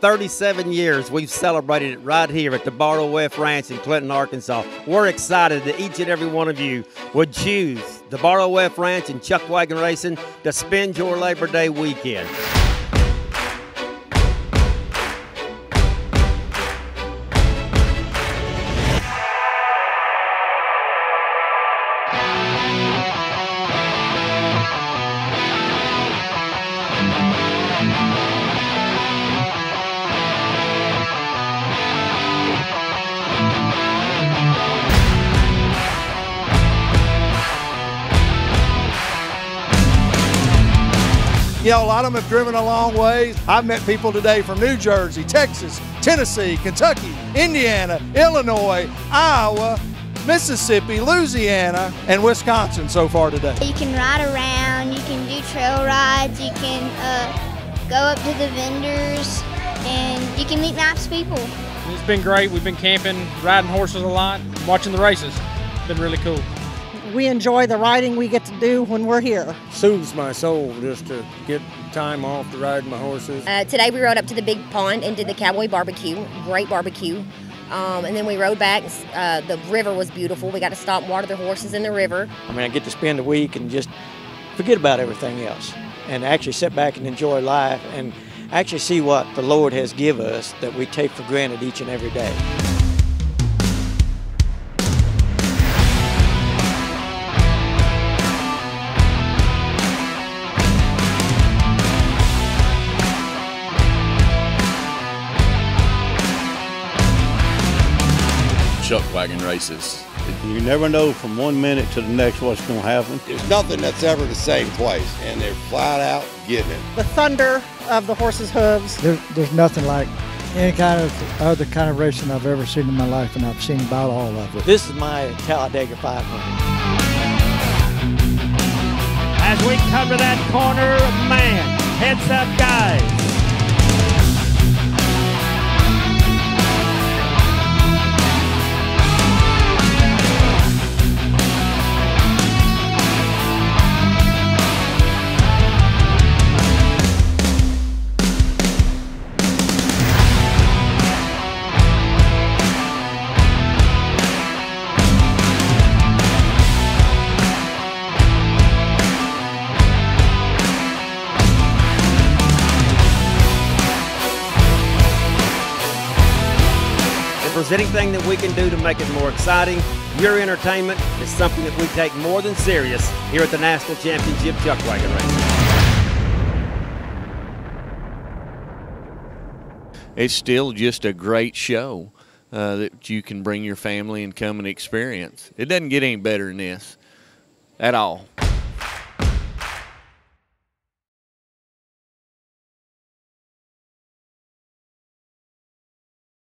37 years we've celebrated it right here at the Bar-Of Ranch in Clinton, Arkansas. We're excited that each and every one of you would choose the Bar-Of Ranch and Chuck Wagon Racing to spend your Labor Day weekend. You know, a lot of them have driven a long ways. I've met people today from New Jersey, Texas, Tennessee, Kentucky, Indiana, Illinois, Iowa, Mississippi, Louisiana, and Wisconsin so far today. You can ride around, you can do trail rides, you can uh, go up to the vendors, and you can meet nice people. It's been great. We've been camping, riding horses a lot, watching the races. It's been really cool. We enjoy the riding we get to do when we're here. Soothes my soul just to get time off to ride my horses. Uh, today we rode up to the big pond and did the cowboy barbecue. Great barbecue. Um, and then we rode back. Uh, the river was beautiful. We got to stop and water the horses in the river. I mean, I get to spend a week and just forget about everything else and actually sit back and enjoy life and actually see what the Lord has given us that we take for granted each and every day. Chuck wagon races. You never know from one minute to the next what's going to happen. There's nothing that's ever the same twice, and they're flat out getting it. The thunder of the horses' hooves. There, there's nothing like any kind of other kind of racing I've ever seen in my life, and I've seen about all of it. This is my Talladega 500. As we come to that corner, man, heads up, guys. There's anything that we can do to make it more exciting, your entertainment is something that we take more than serious here at the National Championship Chuck Wagon Racing. It's still just a great show uh, that you can bring your family and come and experience. It doesn't get any better than this at all.